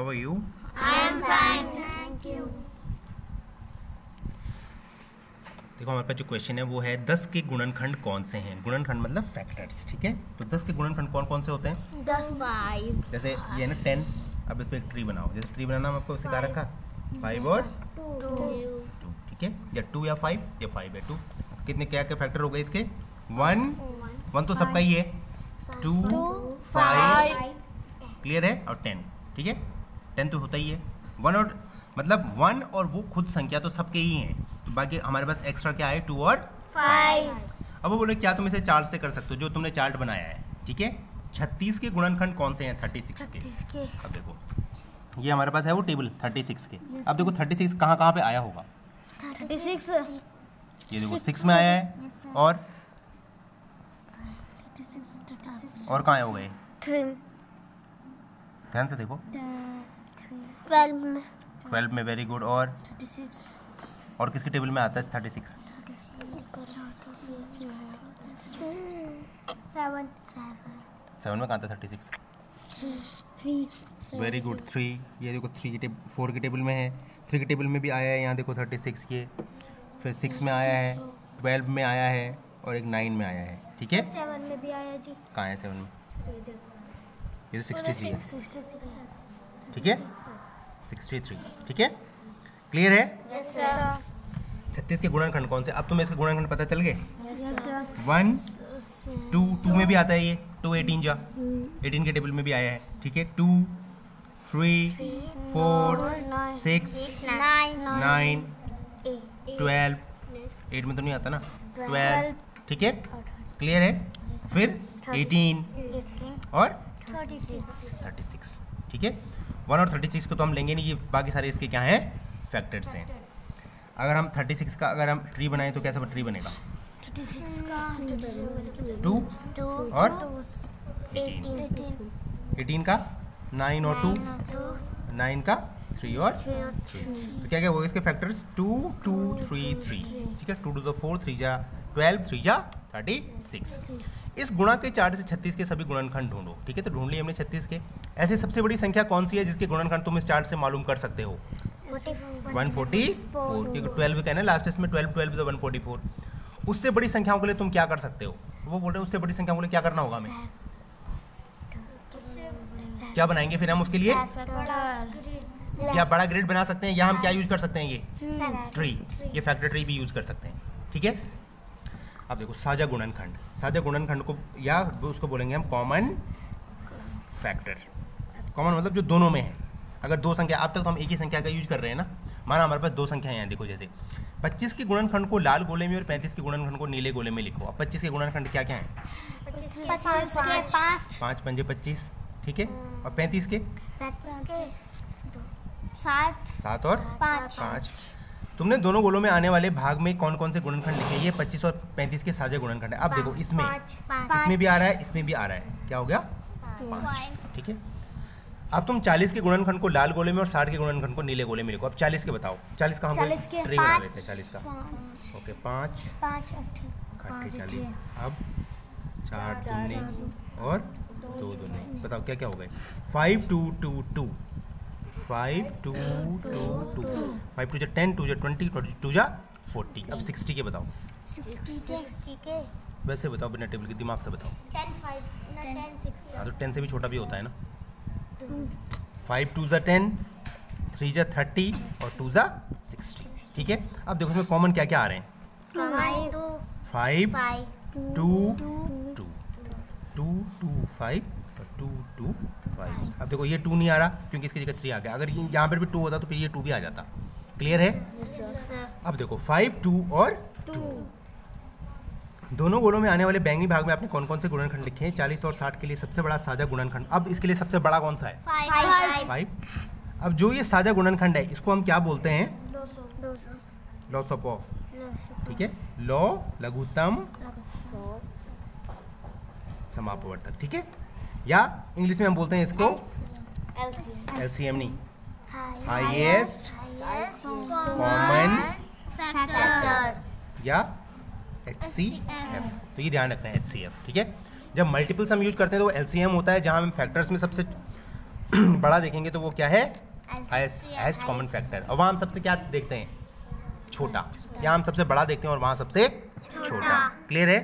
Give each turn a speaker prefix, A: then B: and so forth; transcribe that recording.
A: How are you
B: I am fine thank you
A: देखो हमारे पास जो क्वेश्चन है वो है दस के गुणनखंड कौन से हैं? गुणनखंड मतलब फैक्टर्स ठीक है? तो दस के गुणनखंड कौन कौन से होते हैं?
B: दस फाइव
A: जैसे ये है ना टेन अब इस पर एक ट्री बनाओ। जैसे ट्री बनाना हम आपको सिखा रखा? फाइव और
B: टू
A: टू ठीक है? या टू या फाइव या फाइव या टू कितने क्या क्या फैक्टर हो गए इसके? वन वन तो सबका ही। है टू फाइव क्लियर है? और टेन ठीक है? टेन तो होता ही है। वन और मतलब वन और वो खुद संख्या तो सबके ही हैं। बाकी हमारे पास एक्स्ट्रा क्या है? टू और
B: फाइव
A: अब वो बोले क्या तुम इसे चार्ट से कर सकते हो? जो तुमने चार्ट बनाया है ठीक है? छत्तीस के गुणनखंड कौन से हैं? थर्टी सिक्स के। अब देखो ये हमारे पास है वो टेबल थर्टी सिक्स के अब देखो थर्टी सिक्स कहाँ कहाँ पे आया होगा?
B: थर्टी सिक्स
A: ये देखो सिक्स में आया है और और कहाँ आए हो गए ध्यान से देखो।
B: ट्वेल्व में।
A: ट्वेल्व में वेरी गुड और? और किसके टेबल में आता है थर्टी सिक्स?
B: सेवन।
A: सेवन में कहाँ था thirty six? Very good three ये देखो थ्री के फोर के टेबल में है। थ्री के टेबल में भी आया है यहाँ देखो थर्टी सिक्स के फिर सिक्स में आया है ट्वेल्व में आया है और एक नाइन में आया है। ठीक है?
B: सेवन में भी आया जी।
A: कहाँ है सेवन में? ये तो सिक्सटी थ्री है। ठीक है? Sixty three. ठीक है? क्लियर है?
B: यस सर
A: छत्तीस के गुणनखंड कौन से? अब तुम्हें इसके गुणनखंड पता चल गए? वन टू टू में भी आता है ये। टू एटीन जा। एटीन के टेबल में भी आया है। ठीक है? Two three four six
B: nine
A: nine twelve eight में तो नहीं आता ना? ट्वेल्व ठीक है? क्लियर है? फिर एटीन और
B: थर्टी सिक्स
A: थर्टी सिक्स ठीक है? वन और थर्टी सिक्स को तो हम लेंगे नहीं ये बाकी सारे इसके क्या हैं? फैक्टर्स हैं। अगर हम थर्टी सिक्स का अगर हम ट्री बनाएँ तो कैसा ट्री बनेगा?
B: का
A: टू और
B: एटीन
A: का नाइन और टू नाइन का थ्री और
B: थ्री और
A: थ्री तो क्या क्या होगा इसके factors two two three three ठीक है? टू टू जो फोर थ्री जा ट्वेल्व थ्री जा थर्टी सिक्स इस गुणा के चार्ट से छत्तीस के सभी गुणनखंड ढूंढो ठीक है? तो ढूंढ लिए हमने छत्तीस के। ऐसे सबसे बड़ी संख्या कौन सी है जिसके गुणनखंड तुम इस चार्ट से मालूम कर सकते हो? वन फोर्टी फोर क्योंकि ट्वेल्व का है लास्ट इसमें twelve twelve one forty four. उससे बड़ी संख्याओं के लिए तुम क्या कर सकते हो? वो बोल रहे हैं उससे बड़ी संख्याओं के लिए क्या करना होगा हमें? क्या बनाएँगे फिर हम उसके लिए? या बड़ा ग्रिड बना सकते हैं या हम क्या यूज़ कर सकते हैं ये? ट्री ये फैक्टर ट्री भी यूज़ कर सकते हैं ठीक है? अब देखो साझा गुणनखंड। साझा गुणनखंड को या उसको बोलेंगे हम कॉमन फैक्टर कॉमन मतलब जो दोनों में है। अगर दो संख्या अब तक तो हम एक ही संख्या का यूज़ कर रहे हैं ना। माना हमारे पास दो संख्याएँ हैं देखो जैसे। 25 के गुणनखंड को लाल गोले में और 35 के गुणनखंड को नीले गोले में लिखो। अब 25 के गुणनखंड क्या क्या है?
B: पाँच।
A: पाँच। पंजे पच्चीस ठीक है? और 35 के?
B: सात।
A: सात और?
B: पाँच।
A: पाँच। तुमने दोनों गोलों में आने वाले भाग में कौन कौन से गुणनखंड लिखे? ये 25 और 35 के साझे गुणनखंड है। अब देखो इसमें इसमें भी आ रहा है इसमें भी आ रहा है। क्या हो गया? पाँच। ठीक है। अब तुम 40 के गुणनखंड को लाल गोले में और 60 के गुणनखंड को नीले गोले में लिखो। अब 40 के बताओ। 40 का हम ट्री बना। लेते हैं 40 का? ओके पाँच।
B: पाँच
A: अट्ठे चालीस। अब चार दूने और दो दूने। बताओ क्या क्या हो गए? Five two two two. Five two two two five two जा टेन टू जा ट्वेंटी ट्वेंटी टू जा फोर्टी अब सिक्सटी के बताओ।
B: के।
A: वैसे बताओ बिना टेबल के दिमाग से बताओ।
B: टेन फाइव टेन सिक्स
A: हाँ तो टेन से भी छोटा भी होता है ना। फाइव टू ज़ा टेन थ्री ज़ा थर्टी और टू ज़ा सिक्सटी ठीक है? अब देखो इसमें कॉमन क्या क्या आ रहे हैं।
B: Five two
A: two two two five और टू टू फाइव अब देखो ये टू नहीं आ रहा क्योंकि इसकी जगह थ्री आ गया। अगर ये यहाँ पर भी टू होता तो फिर ये टू भी आ जाता। क्लियर है? अब देखो फाइव टू और टू दोनों गोलों में आने वाले बैंगनी भाग में आपने कौन कौन से गुणनखंड लिखे हैं? चालीस और साठ के लिए सबसे बड़ा साझा गुणनखंड। अब इसके लिए सबसे बड़ा कौन सा है?
B: फाइव
A: अब जो ये साझा गुणनखंड है इसको हम क्या बोलते हैं?
B: दो सौ दो सौ
A: लॉ ऑफ़ ठीक है? लॉ लघुत्तम समापवर्तक ठीक है? या इंग्लिश में हम बोलते हैं इसको एलसीएम नहीं। हाईएस्ट कॉमन या एच सी एफ़ तो ये ध्यान रखना है एच सी एफ़ ठीक है? जब मल्टीपल्स हम यूज़ करते हैं तो एल सी एम होता है जहाँ हम फैक्टर्स में सबसे बड़ा देखेंगे तो वो क्या है? हाइस्ट कॉमन फैक्टर और वहाँ हम सबसे क्या देखते हैं? छोटा। यहाँ हम सबसे बड़ा देखते हैं और वहाँ सबसे छोटा। क्लियर है?